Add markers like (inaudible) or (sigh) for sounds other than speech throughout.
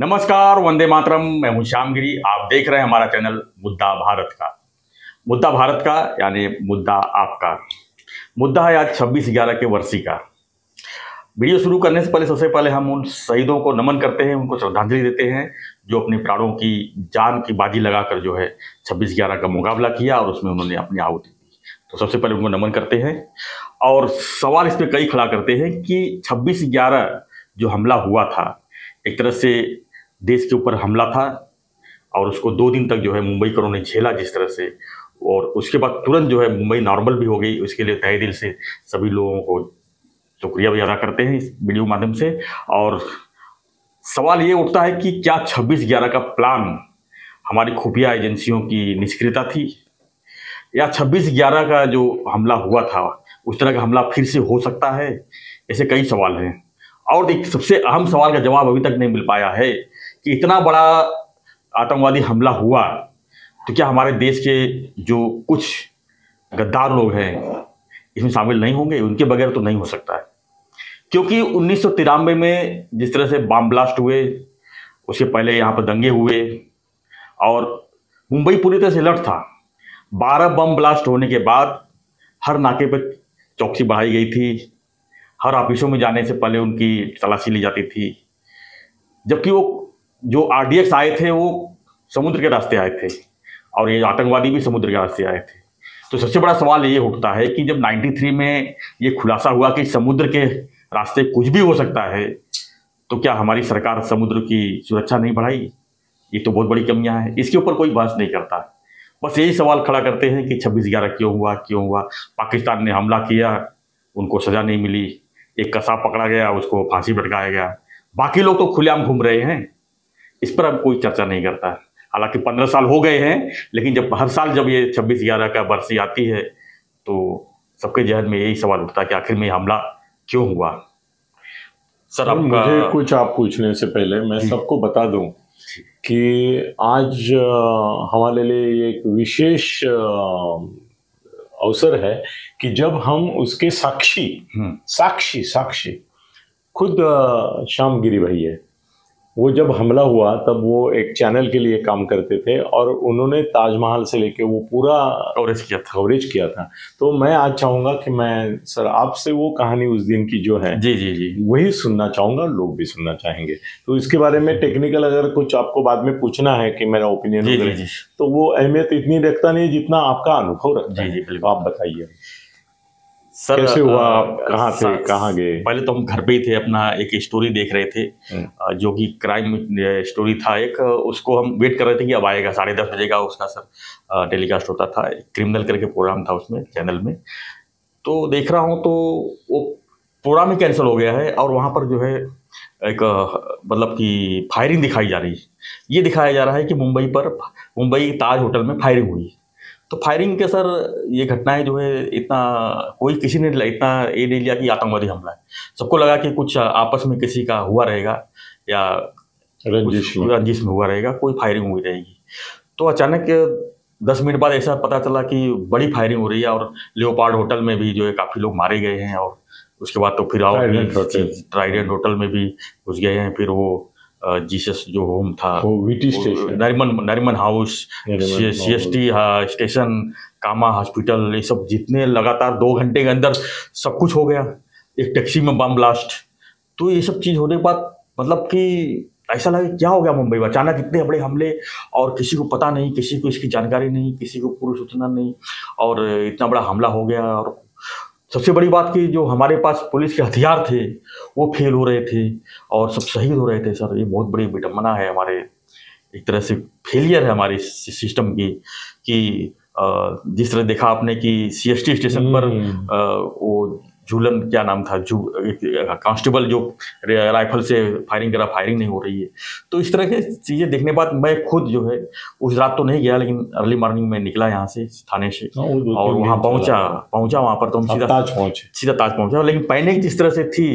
नमस्कार, वंदे मातरम। मैं हूँ श्यामगिरी। आप देख रहे हैं हमारा चैनल मुद्दा भारत का। मुद्दा भारत का, यानी मुद्दा आपका। मुद्दा है आज छब्बीस ग्यारह के वर्षी का। वीडियो शुरू करने से पहले, सबसे पहले हम उन शहीदों को नमन करते हैं, उनको श्रद्धांजलि देते हैं, जो अपने प्राणों की जान की बाजी लगाकर जो है छब्बीस ग्यारह का मुकाबला किया और उसमें उन्होंने अपनी आहुति दी। तो सबसे पहले उनको नमन करते हैं और सवाल इस पर कई खड़ा करते हैं कि छब्बीस ग्यारह जो हमला हुआ था, एक तरह से देश के ऊपर हमला था और उसको दो दिन तक जो है मुंबई करों ने झेला जिस तरह से। और उसके बाद तुरंत जो है मुंबई नॉर्मल भी हो गई। उसके लिए तय दिल से सभी लोगों को शुक्रिया भी अदा करते हैं इस वीडियो माध्यम से। और सवाल ये उठता है कि क्या छब्बीस ग्यारह का प्लान हमारी खुफिया एजेंसियों की निष्क्रियता थी? या छब्बीस ग्यारह का जो हमला हुआ था, उस तरह का हमला फिर से हो सकता है? ऐसे कई सवाल हैं। और एक सबसे अहम सवाल का जवाब अभी तक नहीं मिल पाया है। कि इतना बड़ा आतंकवादी हमला हुआ तो क्या हमारे देश के जो कुछ गद्दार लोग हैं, इसमें शामिल नहीं होंगे? उनके बगैर तो नहीं हो सकता है। क्योंकि उन्नीस सौ तिरानबे में जिस तरह से बम ब्लास्ट हुए, उसके पहले यहाँ पर दंगे हुए, और मुंबई पूरी तरह से अलर्ट था। बारह बम ब्लास्ट होने के बाद हर नाके पर चौकसी बढ़ाई गई थी। हर ऑफिसों में जाने से पहले उनकी तलाशी ली जाती थी। जबकि वो जो आर आए थे, वो समुद्र के रास्ते आए थे और ये आतंकवादी भी समुद्र के रास्ते आए थे। तो सबसे बड़ा सवाल ये उठता है कि जब 93 में ये खुलासा हुआ कि समुद्र के रास्ते कुछ भी हो सकता है तो क्या हमारी सरकार समुद्र की सुरक्षा नहीं बढ़ाई? ये तो बहुत बड़ी कमियाँ हैं। इसके ऊपर कोई बहस नहीं करता। बस यही सवाल खड़ा करते हैं कि छब्बीस ग्यारह क्यों हुआ क्यों हुआ? पाकिस्तान ने हमला किया, उनको सज़ा नहीं मिली, एक कसा पकड़ा गया, उसको फांसी भटकाया गया। बाकी लोग तो खुलेआम घूम रहे हैं। इस पर अब कोई चर्चा नहीं करता। है हालाँकि पंद्रह साल हो गए हैं लेकिन जब हर साल जब ये छब्बीस ग्यारह का बरसी आती है तो सबके जहन में यही सवाल उठता है कि आखिर में हमला क्यों हुआ? सर अब मुझे कुछ आप पूछने से पहले मैं सबको बता दूँ कि आज हमारे लिए एक विशेष अवसर है कि जब हम उसके साक्षी हम्म। साक्षी साक्षी खुद श्यामगिरी भाई है वो जब हमला हुआ तब वो एक चैनल के लिए काम करते थे और उन्होंने ताजमहल से लेके वो पूरा कवरेज किया था। कवरेज किया था। तो मैं आज चाहूँगा कि मैं सर आपसे वो कहानी उस दिन की जो है जी जी जी। वही सुनना चाहूँगा लोग भी सुनना चाहेंगे। तो इसके बारे में टेक्निकल अगर कुछ आपको बाद में पूछना है कि मेरा ओपिनियन तो वो अहमियत इतनी रखता नहीं जितना आपका अनुभव रखता है। तो आप बताइए। सर कैसे हुआ आप? कहाँ थे? कहाँ गए? पहले तो हम घर पे ही थे अपना एक स्टोरी देख रहे थे हम्म। जो कि क्राइम स्टोरी था एक। उसको हम वेट कर रहे थे कि अब आएगा साढ़े दस बजे का उसका सर टेलीकास्ट होता था क्रिमिनल करके प्रोग्राम था उसमें चैनल में। तो देख रहा हूँ तो वो प्रोग्राम ही कैंसिल हो गया है और वहाँ पर जो है एक मतलब कि फायरिंग दिखाई जा रही है। ये दिखाया जा रहा है कि मुंबई पर मुंबई ताज होटल में फायरिंग हुई तो फायरिंग के सर ये घटनाएँ जो है इतना कोई किसी ने इतना ये नहीं लिया कि आतंकवादी हमला है। सबको लगा कि कुछ आपस में किसी का हुआ रहेगा या रंजिश में रंजिश में हुआ रहेगा कोई फायरिंग हुई रहेगी। तो अचानक दस मिनट बाद ऐसा पता चला कि बड़ी फायरिंग हो रही है और लियोपार्ड होटल में भी जो है काफ़ी लोग मारे गए हैं और उसके बाद तो फिर आओ ट्राइडेंट होटल में भी घुस गए हैं फिर वो जीसस जो होम था VT station Nariman Nariman house C S T station Cama hospital ये सब जितने लगातार दो घंटे के अंदर सब कुछ हो गया। एक टैक्सी में बम ब्लास्ट। तो ये सब चीज़ होने के बाद मतलब कि ऐसा लगे क्या हो गया मुंबई में? अचानक इतने बड़े हमले और किसी को पता नहीं किसी को इसकी जानकारी नहीं किसी को पूरी सूचना नहीं और इतना बड़ा हमला हो गया और सबसे बड़ी बात की जो हमारे पास पुलिस के हथियार थे वो फेल हो रहे थे और सब शहीद हो रहे थे सर ये बहुत बड़ी विडम्बना है हमारे एक तरह से फेलियर है हमारे सिस्टम की कि जिस तरह देखा आपने कि सीएसटी स्टेशन पर हम्म। वो झूलन क्या नाम था जू कांस्टेबल जो राइफल से फायरिंग करा फायरिंग नहीं हो रही है। तो इस तरह की चीज़ें देखने बाद मैं खुद जो है उस रात तो नहीं गया लेकिन अर्ली मॉर्निंग में निकला यहाँ से थाने से। हाँ, और वहाँ पहुँचा पहुँचा वहाँ पर तो हम सीधा ताज पहुँचे। सीधा ताज पहुँचा। लेकिन पैनिक जिस तरह से थी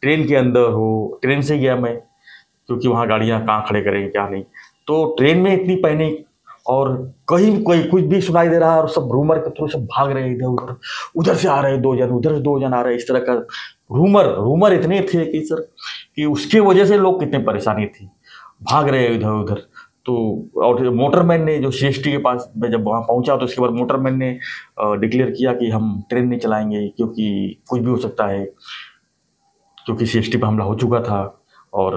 ट्रेन के अंदर हो ट्रेन से गया मैं क्योंकि वहाँ गाड़ियाँ कहाँ खड़े करेंगे क्या नहीं। तो ट्रेन में इतनी पैनिक और कहीं कोई कुछ भी सुनाई दे रहा है और सब रूमर के थ्रू सब भाग रहे इधर उधर। उधर से आ रहे दो जन, उधर से दो जन आ रहे इस तरह का रूमर रूमर इतने थे कि सर, कि उसकी वजह से लोग कितने परेशानी थी। भाग रहे इधर उधर। तो और मोटरमैन ने जो सीएसटी के पास मैं जब वहाँ पहुँचा तो उसके बाद मोटरमैन ने डिक्लेयर किया कि हम ट्रेन नहीं चलाएँगे, क्योंकि कुछ भी हो सकता है। क्योंकि सी एस पर हमला हो चुका था और,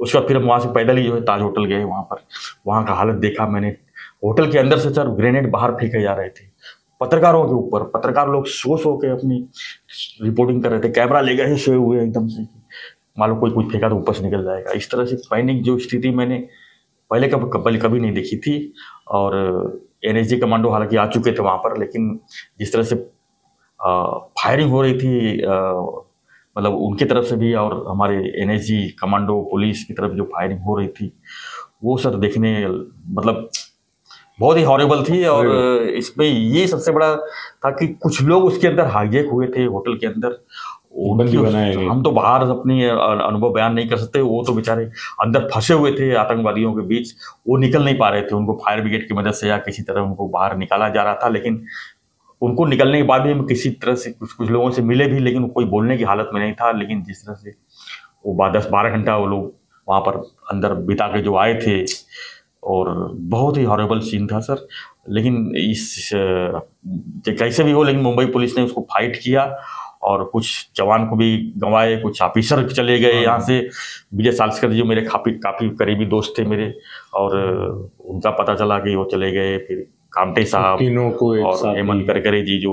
उसके बाद फिर हम वहाँ से पैदल ही जो है ताज होटल गए वहाँ पर। वहाँ का हालत देखा मैंने होटल के अंदर से सर ग्रेनेड बाहर फेंके जा रहे थे। पत्रकारों के ऊपर, पत्रकार लोग सो सो के अपनी रिपोर्टिंग कर रहे थे। कैमरा ले गए, सोए हुए एकदम से मालूम कोई कुछ फेंका तो ऊपर से निकल जाएगा। इस तरह से पैनिक जो स्थिति मैंने पहले कब पहले कभी नहीं देखी थी और एन कमांडो हालाँकि आ चुके थे वहाँ पर, लेकिन जिस तरह से फायरिंग हो रही थी मतलब उनकी तरफ़ से भी और हमारे एन कमांडो पुलिस की तरफ़ जो फायरिंग हो रही थी, वो सर देखने मतलब बहुत ही हॉरेबल थी और इसमें ये सबसे बड़ा था कि कुछ लोग उसके अंदर हाईजेक हुए थे होटल के अंदर। हम तो बाहर अपनी अनुभव बयान नहीं कर सकते वो तो बेचारे अंदर फंसे हुए थे आतंकवादियों के बीच। वो निकल नहीं पा रहे थे उनको फायर ब्रिगेड की मदद से या किसी तरह उनको बाहर निकाला जा रहा था लेकिन उनको निकलने के बाद भी हम किसी तरह से कुछ कुछ लोगों से मिले भी लेकिन कोई बोलने की हालत में नहीं था। लेकिन जिस तरह से वो दस बारह घंटा वो लोग वहाँ पर अंदर बिता के जो आए थे और बहुत ही हॉरेबल सीन था सर लेकिन इस कैसे भी हो लेकिन मुंबई पुलिस ने उसको फाइट किया और कुछ जवान को भी गंवाए कुछ ऑफिसर चले गए यहाँ से। विजय सालस्कर जी मेरे काफ़ी काफ़ी करीबी दोस्त थे मेरे और उनका पता चला कि वो चले गए फिर कामटे साहब तीनों को और हेमंत करकरे जी जो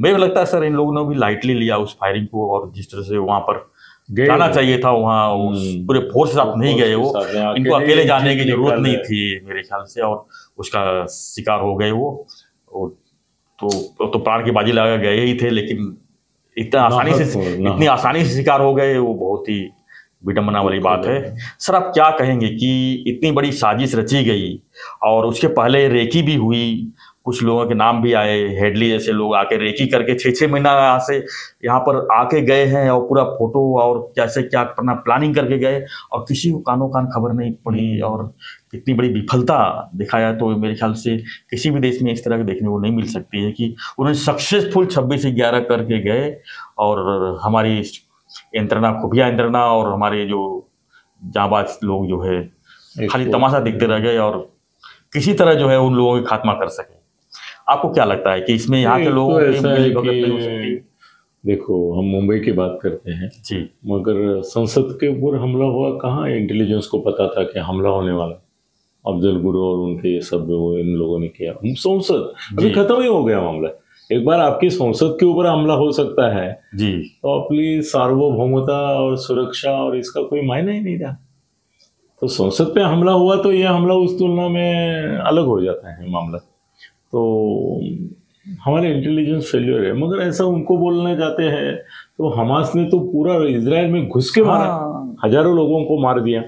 मुझे लगता है सर इन लोगों ने भी लाइटली लिया उस फायरिंग को और जिस तरह से वहाँ पर जाना चाहिए था वहाँ हम्म। पूरे फोर्स साथ नहीं गए वो। इनको अकेले जाने की ज़रूरत नहीं थी मेरे ख्याल से और उसका शिकार हो गए वो। तो तो प्राण की बाजी लगा गए ही थे लेकिन इतना आसानी से इतनी आसानी से शिकार हो गए वो बहुत ही विडम्बना वाली बात है। सर आप क्या कहेंगे कि इतनी बड़ी साजिश रची गई और उसके पहले रेकी भी हुई कुछ लोगों के नाम भी आए हेडली जैसे लोग आके रेकी करके छः छः महीना यहाँ से यहाँ पर आके गए हैं और पूरा फ़ोटो और कैसे क्या करना प्लानिंग करके गए और किसी को कानों कान खबर नहीं पड़ी हम्म। और कितनी बड़ी विफलता दिखाया तो मेरे ख्याल से किसी भी देश में इस तरह के देखने को नहीं मिल सकती है कि उन्होंने सक्सेसफुल छब्बीस से ग्यारह करके गए और हमारी यंत्रणा खुफिया यंत्रणा और हमारे जो जाबाज लोग जो है खाली तमाशा देखते रह गए और किसी तरह जो है उन लोगों की खात्मा कर सके आपको क्या लगता है कि इसमें यहाँ के लोगों तो देखो हम मुंबई की बात करते हैं। जी। मगर संसद के ऊपर हमला हुआ कहाँ? इंटेलिजेंस को पता था कि हमला होने वाला अफजल गुरु और उनके ये सब इन लोगों ने किया। संसद अभी खत्म ही हो गया मामला। एक बार आपकी संसद के ऊपर हमला हो सकता है जी। तो अपनी सार्वभौमता और सुरक्षा और इसका कोई मायना ही नहीं रहा। तो संसद पे हमला हुआ तो यह हमला उस तुलना में अलग हो जाता है मामला। तो हमारे इंटेलिजेंस फेलियर है मगर ऐसा उनको बोलने जाते हैं तो हमास ने तो पूरा इसराइल में घुस के मारा हाँ। हज़ारों लोगों को मार दिया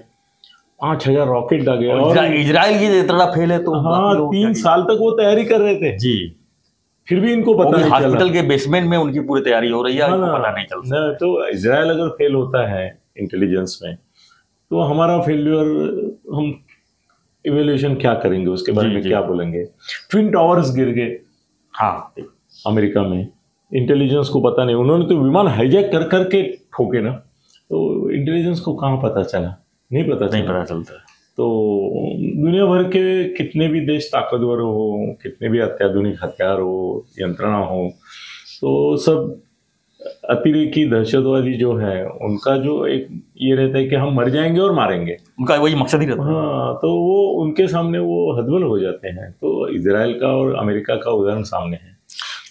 पाँच हज़ार रॉकेट डाले और इसराइल की इतना फेल है तो हाँ तीन साल तक वो तैयारी कर रहे थे। जी। फिर भी इनको पता नहीं हॉस्पिटल के बेसमेंट में उनकी पूरी तैयारी हो रही है हाँ, पता नहीं चलता तो इसराइल अगर फेल होता है इंटेलिजेंस में तो हमारा फेल्यूर हम इवेल्यूशन क्या करेंगे? उसके बारे में क्या बोलेंगे? ट्विन टावर्स गिर गए। हाँ। अमेरिका में। इंटेलिजेंस को पता नहीं। उन्होंने तो विमान हाईजैक कर करके ठोके ना। तो इंटेलिजेंस को कहाँ पता चला? नहीं पता नहीं पता चलता। तो दुनिया भर के कितने भी देश ताकतवर हो कितने भी अत्याधुनिक हथियार हो यंत्रणा हो तो सब अतिरेकी दहशतवादी जो है उनका जो एक ये रहता है कि हम मर जाएँगे और मारेंगे। उनका वही मकसद ही रहता है। हाँ तो वो उनके सामने वो हदबल हो जाते हैं। तो इसराइल का और अमेरिका का उदाहरण सामने है।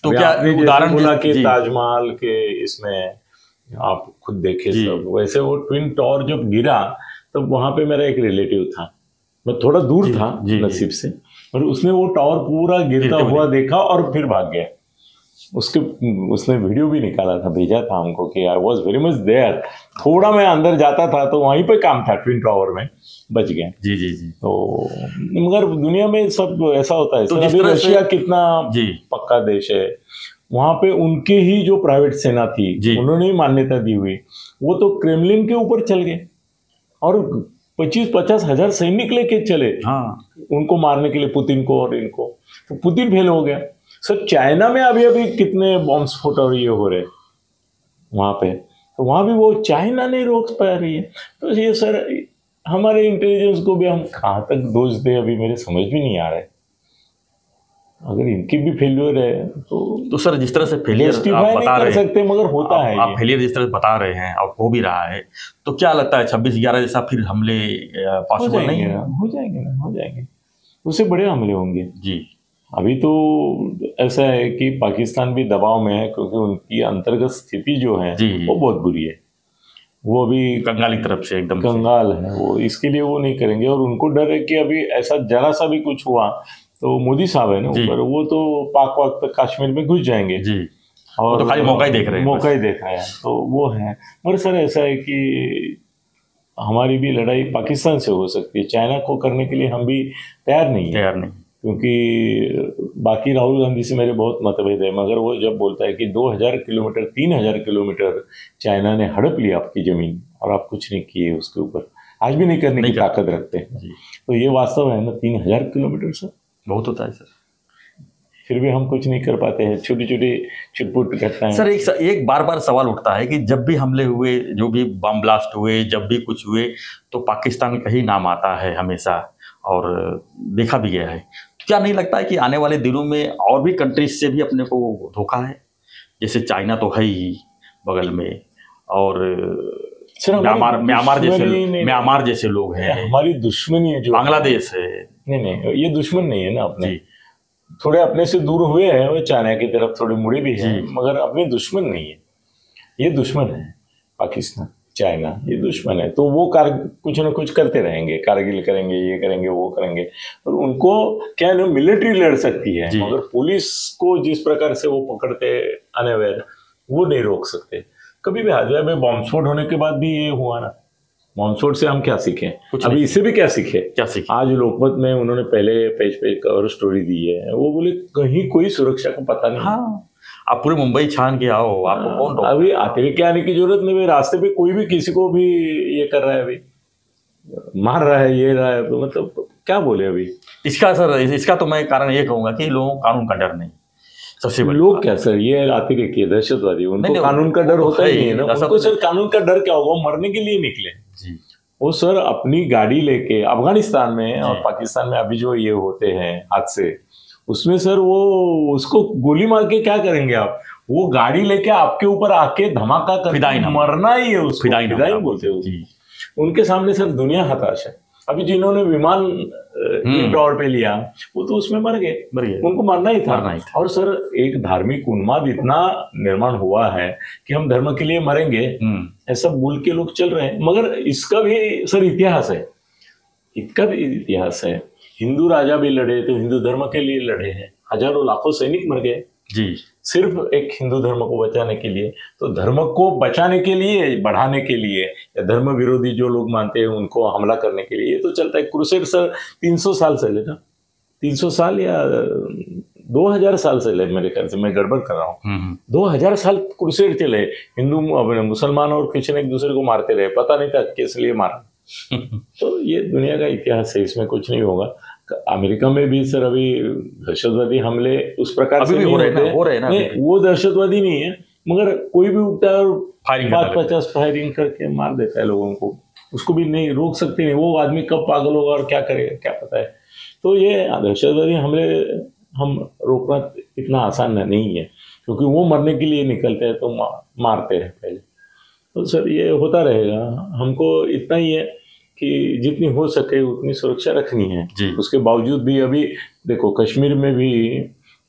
तो क्या उदाहरण बोला कि ताजमहल के इसमें आप खुद देखे सब। वैसे वो ट्विन टॉर जब गिरा तब तो वहाँ पे मेरा एक रिलेटिव था। मैं थोड़ा दूर था नसीब से और उसने वो टॉवर पूरा गिरता हुआ देखा और फिर भाग गया। उसके उसने वीडियो भी निकाला था भेजा था हमको कि I was very much there थोड़ा मैं अंदर जाता था तो वहीं पे काम था ट्विन टावर में बच गया। जी जी जी। तो मगर दुनिया में सब ऐसा होता है तो अभी रशिया कितना जी। पक्का देश है वहाँ पे उनके ही जो प्राइवेट सेना थी उन्होंने ही मान्यता दी हुई। वो तो क्रेमलिन के ऊपर चल गए। और पच्चीस पचास हज़ार सैनिक लेके चले हाँ। उनको मारने के लिए पुतिन को और इनको। तो पुतिन फेल हो गया। सर चाइना में अभी अभी कितने बॉम्ब स्फोट और ये हो रहे वहाँ पे। तो वहाँ भी वो चाइना नहीं रोक पा रही है। तो ये सर हमारे इंटेलिजेंस को भी हम कहाँ तक दोष दें अभी मेरे समझ भी नहीं आ रहा है। अगर इनकी भी फेल्यूर है तो तो सर जिस तरह से फेलियर आप बता रहे सकते मगर होता आप, है आप फेलियर जिस तरह से बता रहे हैं और हो भी रहा है तो क्या लगता है छब्बीस ग्यारह जैसा फिर हमले पॉसिबल नहीं है? हो जाएँगे ना हो जाएँगे। उससे बड़े हमले होंगे। जी। अभी तो ऐसा है कि पाकिस्तान भी दबाव में है क्योंकि उनकी अंतर्गत स्थिति जो है वो बहुत बुरी है। वो अभी कंगाली तरफ़ से एकदम कंगाल है वो इसके लिए वो नहीं करेंगे और उनको डर है कि अभी ऐसा जरा सा भी कुछ हुआ तो मोदी साहब है ना ऊपर वो तो पाक वाक तक कश्मीर में घुस जाएँगे। जी। वो तो खाली मौका ही देख रहे हैं मौका ही देख रहे हैं तो वो है। मगर सर ऐसा है कि हमारी भी लड़ाई पाकिस्तान से हो सकती है चाइना को करने के लिए हम भी तैयार नहीं है। तैयार नहीं क्योंकि बाकी राहुल गांधी से मेरे बहुत मतभेद है मगर वो जब बोलता है कि 2000 किलोमीटर 3000 किलोमीटर चाइना ने हड़प लिया आपकी ज़मीन और आप कुछ नहीं किए उसके ऊपर। आज भी नहीं करने नहीं की ताकत रखते हैं। तो ये वास्तव है ना तीन हज़ार किलोमीटर सर? बहुत होता है सर। फिर भी हम कुछ नहीं कर पाते हैं। छोटी छोटी छुटपुट घटनाएँ। सर एक एक बार बार सवाल उठता है कि जब भी हमले हुए जो भी बम ब्लास्ट हुए जब भी कुछ हुए तो पाकिस्तान का ही नाम आता है हमेशा और देखा भी गया है। क्या नहीं लगता है कि आने वाले दिनों में और भी कंट्रीज़ से भी अपने को धोखा है? जैसे चाइना तो है ही बगल में और म्यांमार म्यांमार जैसे म्यांमार जैसे लोग हैं। हमारी दुश्मनी है जो बांग्लादेश है। नहीं नहीं ये दुश्मन नहीं है ना अपने। थोड़े अपने से दूर हुए हैं वो चाइना की तरफ़ थोड़े मुड़े भी हैं मगर अपने दुश्मन नहीं है। ये दुश्मन है पाकिस्तान। चाइना ये दुश्मन है। तो वो कार कुछ ना कुछ करते रहेंगे कारगिल करेंगे ये करेंगे वो करेंगे। और उनको क्या है ना मिलिट्री लड़ सकती है मगर पुलिस को जिस प्रकार से वो पकड़ते अनअवेयर वो नहीं रोक सकते। कभी भी हाजरा में बॉम्ब स्फोट होने के बाद भी ये हुआ ना। बॉम्ब स्फोट से हम क्या सीखे? अभी। इससे भी क्या सीखे? क्या सीखा? आज लोकमत में उन्होंने पहले पेज पे कवर स्टोरी दी है। वो बोले कहीं कोई सुरक्षा का पता नहीं। हाँ। आप पूरे मुंबई छान के आओ आपको कौन रोक अभी अतिरिक्त के आने की ज़रूरत नहीं है रास्ते पे कोई भी किसी को भी ये कर रहा है अभी। मार रहा है ये रहा है तो मतलब क्या बोले अभी? इसका सर इसका तो मैं कारण ये कहूँगा कि लोगों को कानून का डर नहीं सबसे बड़ी लोग क्या सर ये अतिरिक्त है दहशतवादी उनको नहीं, कानून का डर होता है ही ही, नहीं है ना। उनको सर कानून का डर क्या होगा मरने के लिए निकले। जी। वो सर अपनी गाड़ी लेके अफ़गानिस्तान में और पाकिस्तान में अभी जो ये होते हैं हादसे उसमें सर वो उसको गोली मार के क्या करेंगे आप? वो गाड़ी लेके आपके ऊपर आके धमाका कर मरना ही है उसको। फिदाई फिदाई। बोलते हो जी। उनके सामने सर दुनिया हताश है। अभी जिन्होंने विमान हम्म। टॉवर पे लिया वो तो उसमें मर गए। मर गए। उनको मरना ही था। मरना ही था। और सर एक धार्मिक उन्माद इतना निर्माण हुआ है कि हम धर्म के लिए मरेंगे। हम्म। ऐसा बोल के लोग चल रहे हैं। मगर इसका भी सर इतिहास है। इसका भी इतिहास है। हिंदू राजा भी लड़े तो हिंदू धर्म के लिए लड़े हैं। हज़ारों लाखों सैनिक मर गए। जी। सिर्फ़ एक हिंदू धर्म को बचाने के लिए तो धर्म को बचाने के लिए बढ़ाने के लिए या धर्म विरोधी जो लोग मानते हैं उनको हमला करने के लिए ये तो चलता है। क्रूसेड सर 300 साल से ले ना 300 साल या 2000 साल से ले मेरे ख्याल से मैं गड़बड़ कर रहा हूँ। हम्म दो हज़ार साल क्रूसेड चले हिंदू अपने मुसलमान और क्रिश्चन एक दूसरे को मारते रहे पता नहीं था किस लिए मारा। (laughs) तो ये दुनिया का इतिहास है इसमें कुछ नहीं होगा। अमेरिका में भी सर अभी दहशतवादी हमले उस प्रकार से हो रहे हैं हो रहे ना वो दहशतवादी नहीं है मगर कोई भी उठता है और फायरिंग पाँच पचास फायरिंग करके मार देता है लोगों को उसको भी नहीं रोक सकते नहीं वो आदमी कब पागल होगा और क्या करेगा क्या पता है। तो ये दहशतवादी हमले हम रोकना इतना आसान नहीं है क्योंकि वो मरने के लिए निकलते हैं तो मारते हैं पहले। तो सर ये होता रहेगा हमको इतना ही है। कि जितनी हो सके उतनी सुरक्षा रखनी है। जी। उसके बावजूद भी अभी देखो कश्मीर में भी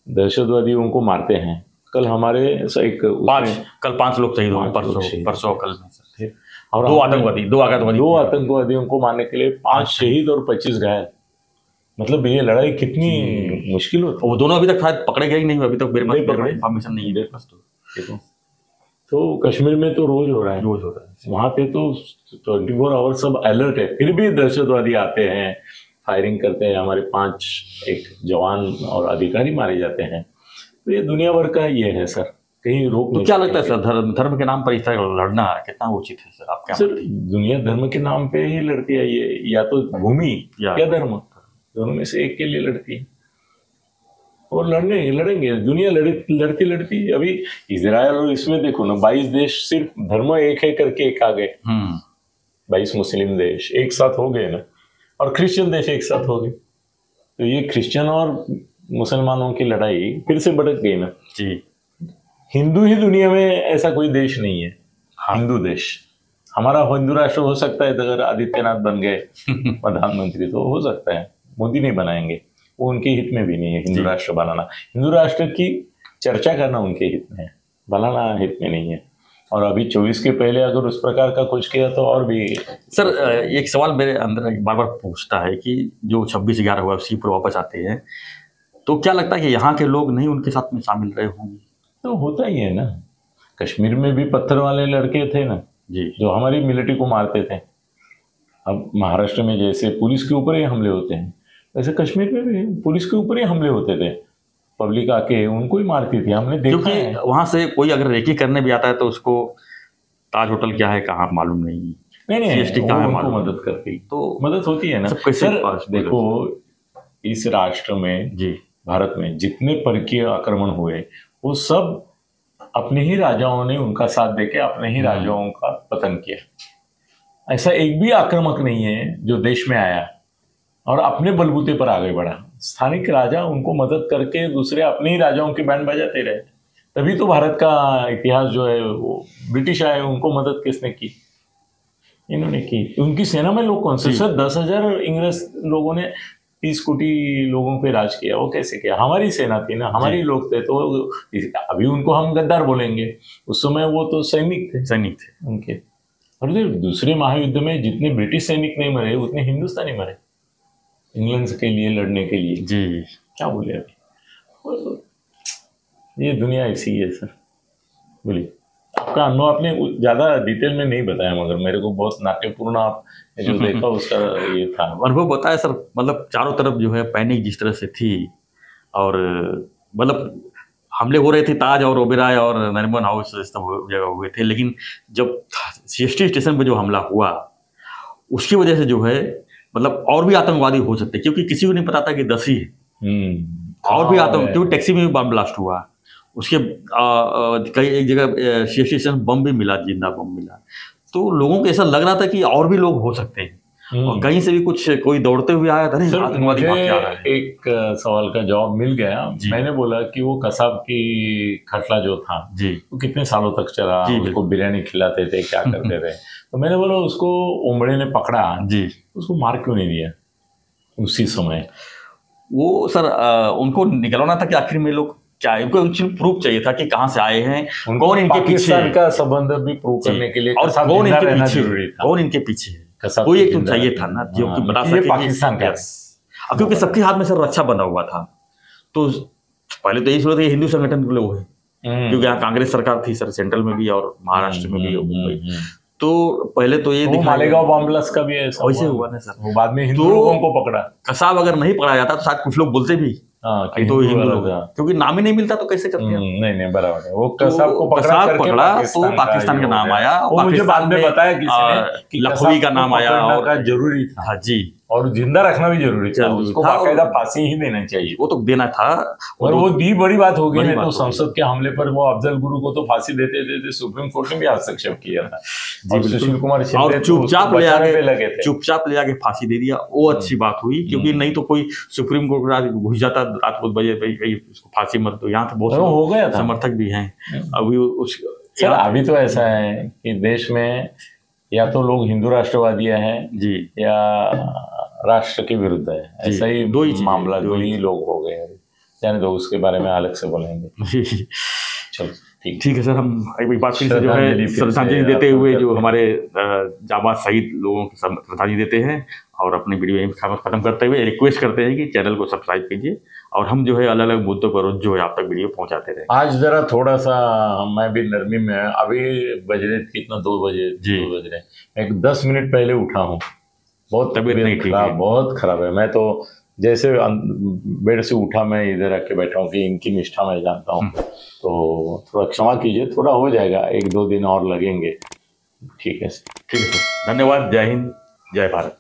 दहशतवादियों को मारते हैं। कल हमारे एक पाँच कल पाँच लोग शहीद हुए परसों परसों कल में और दो आतंकवादी दो आतंकवादी। दो आतंकवादियों को मारने के लिए पाँच शहीद और पच्चीस घायल। मतलब ये लड़ाई कितनी मुश्किल होती वो दोनों अभी तक शायद पकड़े गए ही नहीं अभी तक मेरे पास। इन्फॉर्मेशन नहीं है। तो कश्मीर में तो रोज हो रहा है। रोज हो रहा है। वहाँ पे तो ट्वेंटी फोर आवर सब अलर्ट है। फिर भी दहशतवादी आते हैं फायरिंग करते हैं हमारे पाँच एक जवान और अधिकारी मारे जाते हैं। तो ये दुनिया भर का ये है सर। कहीं रोक तो क्या लगता है सर धर्म धर्म के नाम पर इस तरह लड़ना कितना उचित है सर? आप क्या सर दुनिया धर्म के नाम पे ही लड़ती है ये या तो भूमि या- या धर्म। दोनों में से एक के लिए लड़ती है। और लड़ने लड़ेंगे। दुनिया लड़ी लड़ती लड़ती अभी इसराइल और इसमें देखो ना बाईस देश सिर्फ़ धर्म एक है करके एक आ गए हम्म। बाईस मुस्लिम देश एक साथ हो गए ना और क्रिश्चियन देश एक साथ हो गए। तो ये क्रिश्चियन और मुसलमानों की लड़ाई फिर से भड़क गई ना। जी। हिंदू ही दुनिया में ऐसा कोई देश नहीं है। हाँ। हिंदू देश। हमारा हिंदू राष्ट्र हो सकता है तो अगर आदित्यनाथ बन गए (laughs) प्रधानमंत्री तो हो सकता है। मोदी नहीं बनाएँगे। वो उनके हित में भी नहीं है हिंदू राष्ट्र बनाना हिंदू राष्ट्र की चर्चा करना उनके हित में है बनाना हित में नहीं है। और अभी चौबीस के पहले अगर उस प्रकार का कुछ किया तो और भी सर एक सवाल मेरे अंदर बार बार पूछता है कि जो छब्बीस ग्यारह हुआ उसी पर वापस आते हैं तो क्या लगता है कि यहाँ के लोग नहीं उनके साथ में शामिल रहे होंगे? तो होता ही है ना। कश्मीर में भी पत्थर वाले लड़के थे ना जी। जो हमारी मिलिट्री को मारते थे। अब महाराष्ट्र में जैसे पुलिस के ऊपर ही हमले होते हैं। वैसे कश्मीर में भी पुलिस के ऊपर ही हमले होते थे। पब्लिक आके उनको ही मारती थी। हमने देखा क्योंकि वहाँ से कोई अगर रेकी करने भी आता है तो उसको ताज होटल क्या है कहाँ मालूम नहीं। नहीं नहीं कहाँ है मालूम? मदद करती। तो मदद होती है ना। सब सर पास देखो इस राष्ट्र में जी। भारत में जितने परकीय आक्रमण हुए वो सब अपने ही राजाओं ने उनका साथ देके अपने ही हम्म। राजाओं का पतन किया। ऐसा एक भी आक्रमक नहीं है जो देश में आया। और अपने बलबूते पर आगे बढ़ा स्थानिक राजा उनको मदद करके दूसरे अपने ही राजाओं की बैंड बजाते रहे। तभी तो भारत का इतिहास जो है वो ब्रिटिश आए उनको मदद किसने की? इन्होंने की। उनकी सेना में लोग कौन से? सर दस हज़ार इंग्रज लोगों ने तीस कोटी लोगों पे राज किया। वो कैसे किया? हमारी सेना थी ना हमारी लोग थे तो अभी उनको हम गद्दार बोलेंगे। उस समय वो तो सैनिक थे। सैनिक थे। उनके। और दूसरे महायुद्ध में जितने ब्रिटिश सैनिक नहीं मरे उतने हिंदुस्तानी मरे। इंग्लैंड के लिए लड़ने के लिए। जी। क्या बोले अभी ये दुनिया ऐसी है सर। बोलिए। आपका अनुभव आपने ज़्यादा डिटेल में नहीं बताया मगर मेरे को बहुत नाट्यपूर्ण आप जो देखा (laughs) उसका ये था। अनुभव बताया सर। मतलब चारों तरफ़ जो है पैनिक जिस तरह से थी और मतलब हमले हो रहे थे ताज और ओबेराय और नरिमन हाउस जगह हुए थे। लेकिन जब सीएसटी स्टेशन पर जो हमला हुआ उसकी वजह से जो है मतलब और भी आतंकवादी हो सकते क्योंकि किसी को नहीं पता था कि दस ही। है हम्म। और भी हाँ, आतंक क्योंकि टैक्सी में भी बम ब्लास्ट हुआ। उसके कई एक जगह स्टेशन बम भी मिला ज़िंदा बम मिला। तो लोगों को ऐसा लग रहा था कि और भी लोग हो सकते हैं। और कहीं से भी कुछ कोई दौड़ते हुए आया था नहीं आतंकवादी है। एक सवाल का जवाब मिल गया। मैंने बोला कि वो कसाब की खटला जो था जी। वो कितने सालों तक चला उसको बिरयानी खिलाते थे क्या करते थे? तो मैंने बोला उसको उमड़े ने पकड़ा। जी। उसको मार क्यों नहीं दिया? उसी समय। वो सर आ, उनको निकलवाना था कि आखिर में लोग क्या है? उनको प्रूफ चाहिए था कि कहाँ से आए हैं कौन इनके पीछे का संबंध भी प्रूफ करने के लिए और कौन इनके पीछे कौन इनके पीछे है? कोई एक तो चाहिए था ना जो हाँ, कि बता सके पाकिस्तान का अब क्योंकि सबके हाथ में सर रक्षा बना हुआ था तो पहले तो यही सोच रहे हिंदू संगठन के लोग हैं। हम्म, क्योंकि यहाँ कांग्रेस सरकार थी सर सेंट्रल में भी और महाराष्ट्र में भी हम्म, मुंबई हम्म, तो पहले तो ये मालेगांव ब्लास्ट का भी ऐसा वैसे हुआ। ना सर। वो बाद में हिंदू तो- लोगों को पकड़ा। कसाब अगर नहीं पकड़ा जाता तो शायद कुछ लोग बोलते भी। हाँ कि तो हिंदू वाला लोग क्योंकि नाम ही नहीं मिलता तो कैसे करते हैं हम्म, नहीं नहीं बराबर है। वो तो कसाब को पकड़ा कसाब करके पकड़ा, तो पाकिस्तान का नाम आया, और मुझे बाद में में, बताया किसी ने कि लखवी का नाम आया और- ज़रूरी था। हाँ जी। और ज़िंदा रखना भी ज़रूरी था। उसको बाकायदा फांसी ही देना चाहिए। वो तो देना था। और वो दी बड़ी बात हो गई बात तो संसद के हमले पर वो अफजल गुरु को तो फांसी देते देते सुप्रीम कोर्ट ने भी हस्तक्षेप किया था। और सुशील कुमार और तो चुपचाप ले आके पे लगे चुपचाप ले जाके फांसी दे दिया। वो अच्छी बात हुई क्योंकि हम्म। नहीं तो कोई सुप्रीम कोर्ट रात घुस जाता रात को बजे भाई उसको फांसी मत दो यहाँ तो बहुत हो गया समर्थक भी हैं। हम्म। अभी उस सर अभी तो ऐसा है कि देश में या तो लोग हिंदू राष्ट्रवादी हैं जी। या राष्ट्र के विरुद्ध है। ऐसा ही दो ही मामला दो ही लोग हो गए हैं। जाने दो उसके बारे में अलग से बोलेंगे। (laughs) चलो ठीक। ठीक है सर हम एक बात फिर से जो है श्रद्धांजलि देते हुए जो हमारे जाबाज शहीद लोगों को श्रद्धांजलि देते हैं और अपनी वीडियो यहीं खत्म करते हुए रिक्वेस्ट करते हैं कि चैनल को सब्सक्राइब कीजिए और हम जो है अलग अलग मुद्दों पर जो है आप तक वीडियो पहुंचाते रहे। आज जरा थोड़ा सा मैं भी नरमी में अभी बज रहे कितना दो बजे जी। बज रहे मैं एक दस मिनट पहले उठा हूँ। बहुत तबीयत नहीं ठीक खराब है। बहुत खराब है। मैं तो जैसे अं- बेड से उठा मैं इधर आके बैठा हूँ कि इनकी निष्ठा मैं जानता हूँ। तो थोड़ा क्षमा कीजिए थोड़ा हो जाएगा एक दो दिन और लगेंगे। ठीक है ठीक है। धन्यवाद जय हिंद जय भारत।